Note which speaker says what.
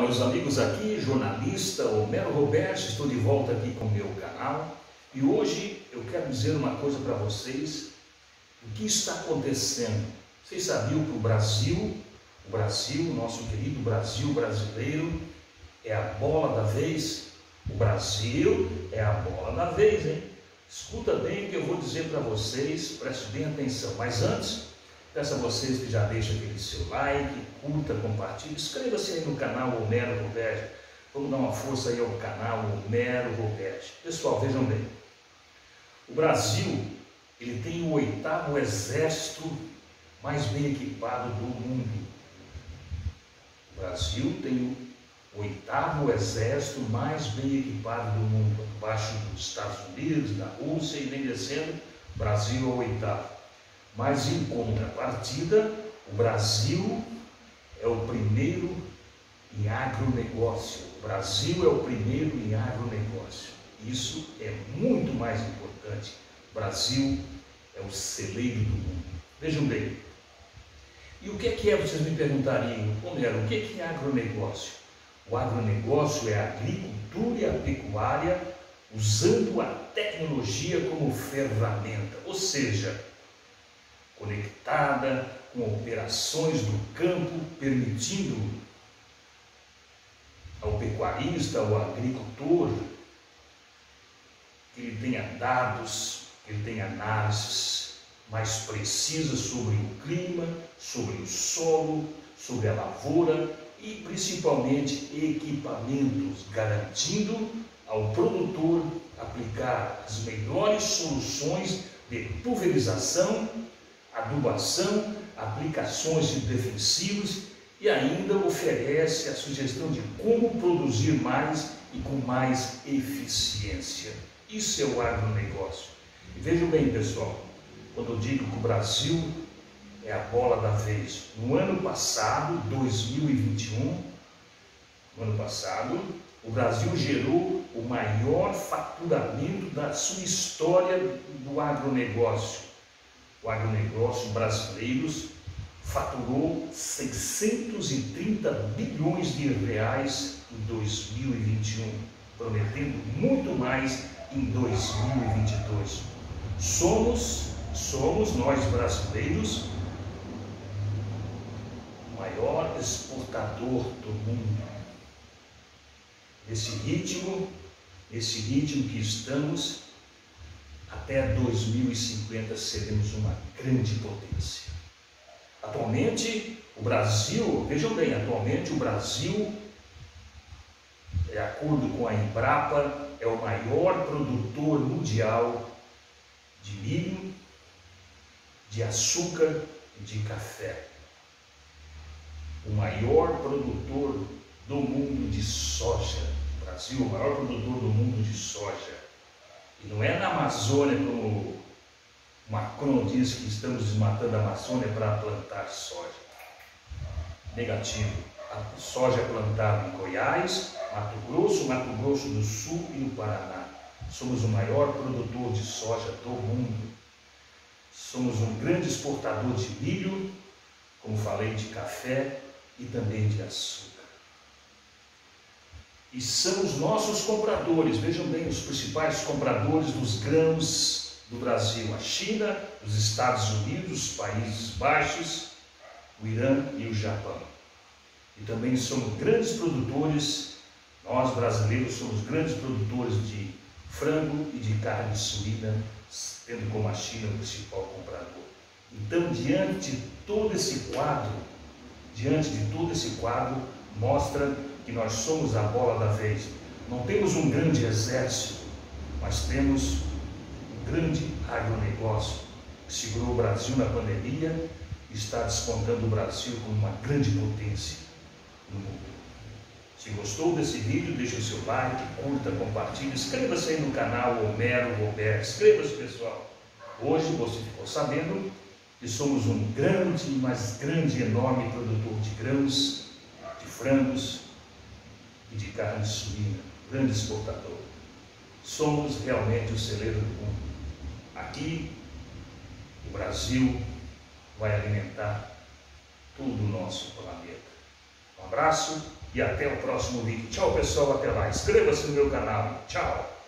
Speaker 1: Olá, meus amigos aqui, jornalista Homero Roberto, estou de volta aqui com o meu canal e hoje eu quero dizer uma coisa para vocês, o que está acontecendo. Vocês sabiam que o Brasil, o Brasil, nosso querido Brasil brasileiro, é a bola da vez? O Brasil é a bola da vez, hein? Escuta bem o que eu vou dizer para vocês, preste bem atenção. Mas antes, Peço a vocês que já deixem aquele seu like, curta, compartilhe, inscreva-se aí no canal Homero Roberto. Vamos dar uma força aí ao canal Homero Roberto. Pessoal, vejam bem. O Brasil, ele tem o oitavo exército mais bem equipado do mundo. O Brasil tem o oitavo exército mais bem equipado do mundo, abaixo dos Estados Unidos, da Rússia e vem descendo, Brasil é o oitavo. Mas em contrapartida, o Brasil é o primeiro em agronegócio. O Brasil é o primeiro em agronegócio. Isso é muito mais importante. O Brasil é o celeiro do mundo. Vejam bem. E o que é que é, vocês me perguntariam, Homero, o que é, que é agronegócio? O agronegócio é a agricultura e a pecuária usando a tecnologia como ferramenta, ou seja, conectada com operações do campo, permitindo ao pecuarista, ao agricultor, que ele tenha dados, que ele tenha análises mais precisas sobre o clima, sobre o solo, sobre a lavoura e principalmente equipamentos, garantindo ao produtor aplicar as melhores soluções de pulverização adubação, aplicações de defensivos e ainda oferece a sugestão de como produzir mais e com mais eficiência. Isso é o agronegócio. E vejam bem, pessoal, quando eu digo que o Brasil é a bola da vez, no ano passado, 2021, no ano passado, o Brasil gerou o maior faturamento da sua história do agronegócio o agronegócio brasileiro faturou 630 bilhões de reais em 2021, prometendo muito mais em 2022. Somos, somos nós brasileiros o maior exportador do mundo. Nesse ritmo, nesse ritmo que estamos, até 2050 seremos uma grande potência. Atualmente, o Brasil, vejam bem, atualmente o Brasil, de acordo com a Embrapa, é o maior produtor mundial de milho, de açúcar e de café. O maior produtor do mundo de soja. O Brasil, o maior produtor do mundo de soja. Não é na Amazônia como Macron diz que estamos desmatando a Amazônia para plantar soja. Negativo. A soja é plantada em Goiás, Mato Grosso, Mato Grosso do Sul e no Paraná. Somos o maior produtor de soja do mundo. Somos um grande exportador de milho, como falei, de café e também de açúcar e são os nossos compradores. Vejam bem, os principais compradores dos grãos do Brasil: a China, os Estados Unidos, os Países Baixos, o Irã e o Japão. E também somos grandes produtores, nós brasileiros somos grandes produtores de frango e de carne suína, tendo como a China o principal comprador. Então, diante de todo esse quadro, diante de todo esse quadro, mostra que nós somos a bola da vez. Não temos um grande exército, mas temos um grande agronegócio que segurou o Brasil na pandemia e está descontando o Brasil como uma grande potência no mundo. Se gostou desse vídeo, deixe o seu like, curta, compartilhe, inscreva-se aí no canal Homero Roberto. Inscreva-se, pessoal. Hoje você ficou sabendo que somos um grande, mas grande, enorme produtor de grãos, de frangos, e de carne suína, grande exportador. Somos realmente o celeiro do mundo. Aqui, o Brasil vai alimentar todo o nosso planeta. Um abraço e até o próximo vídeo. Tchau pessoal, até lá. Inscreva-se no meu canal. Tchau.